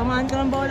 Samahan ka lang ba!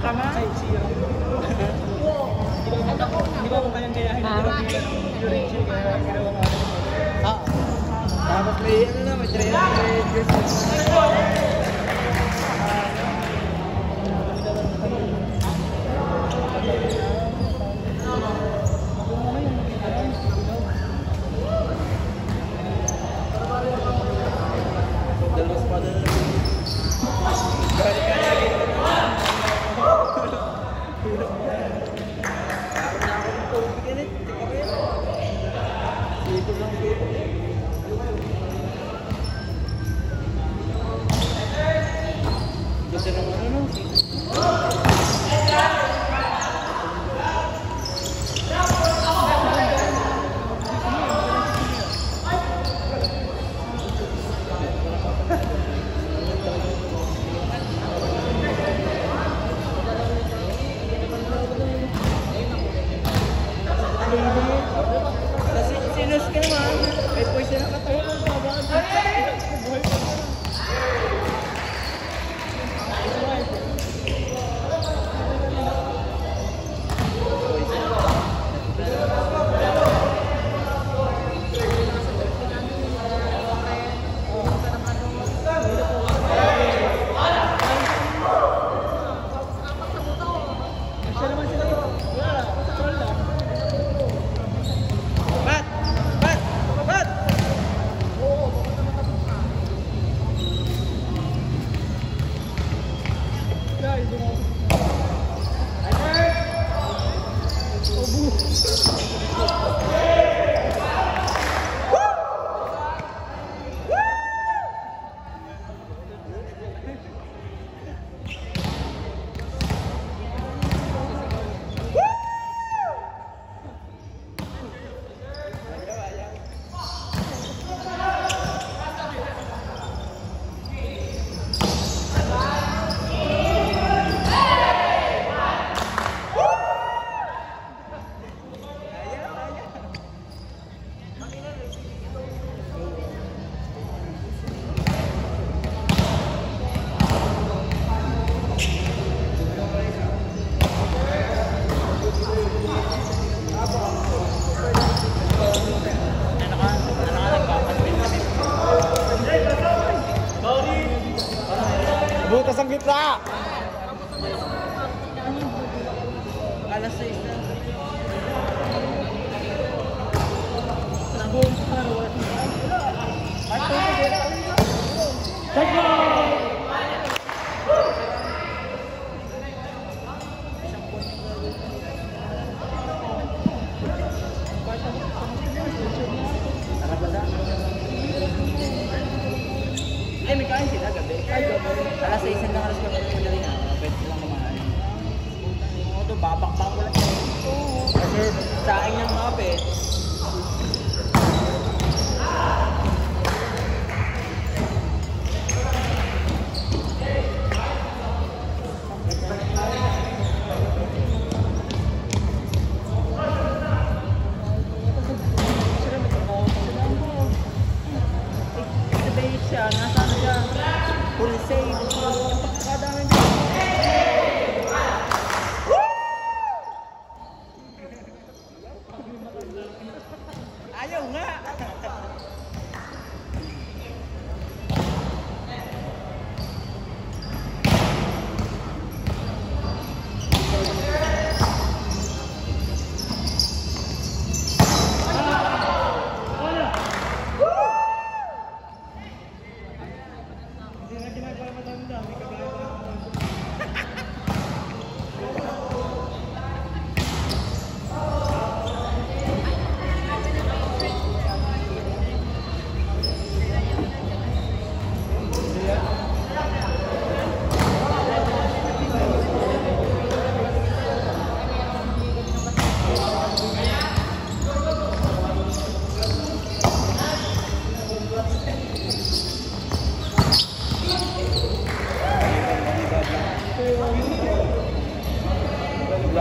karena kita pertanyaan kayak Indonesia Ah, dapat lihat nama cerita. Gracias.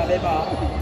对吧。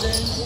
birthday.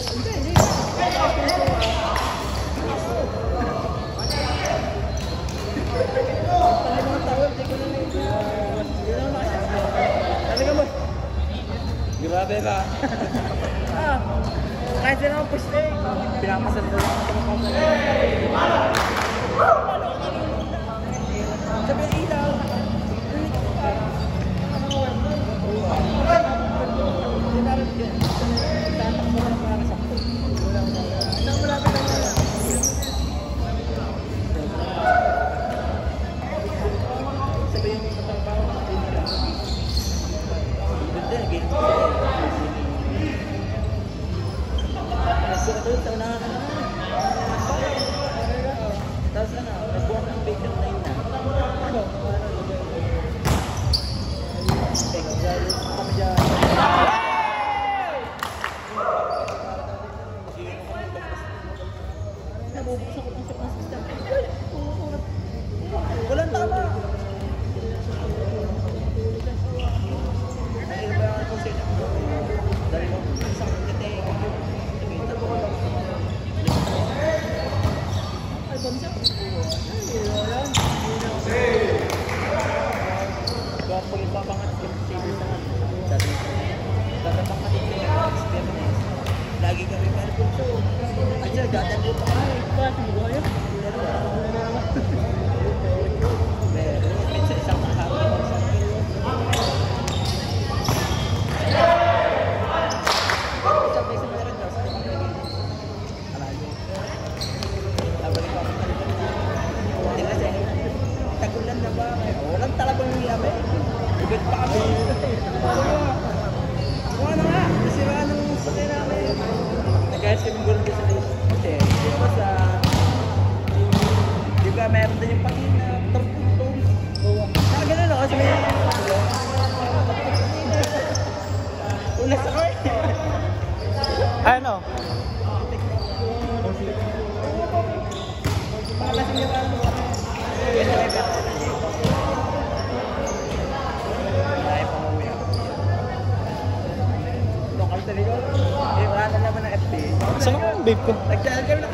¿Viste?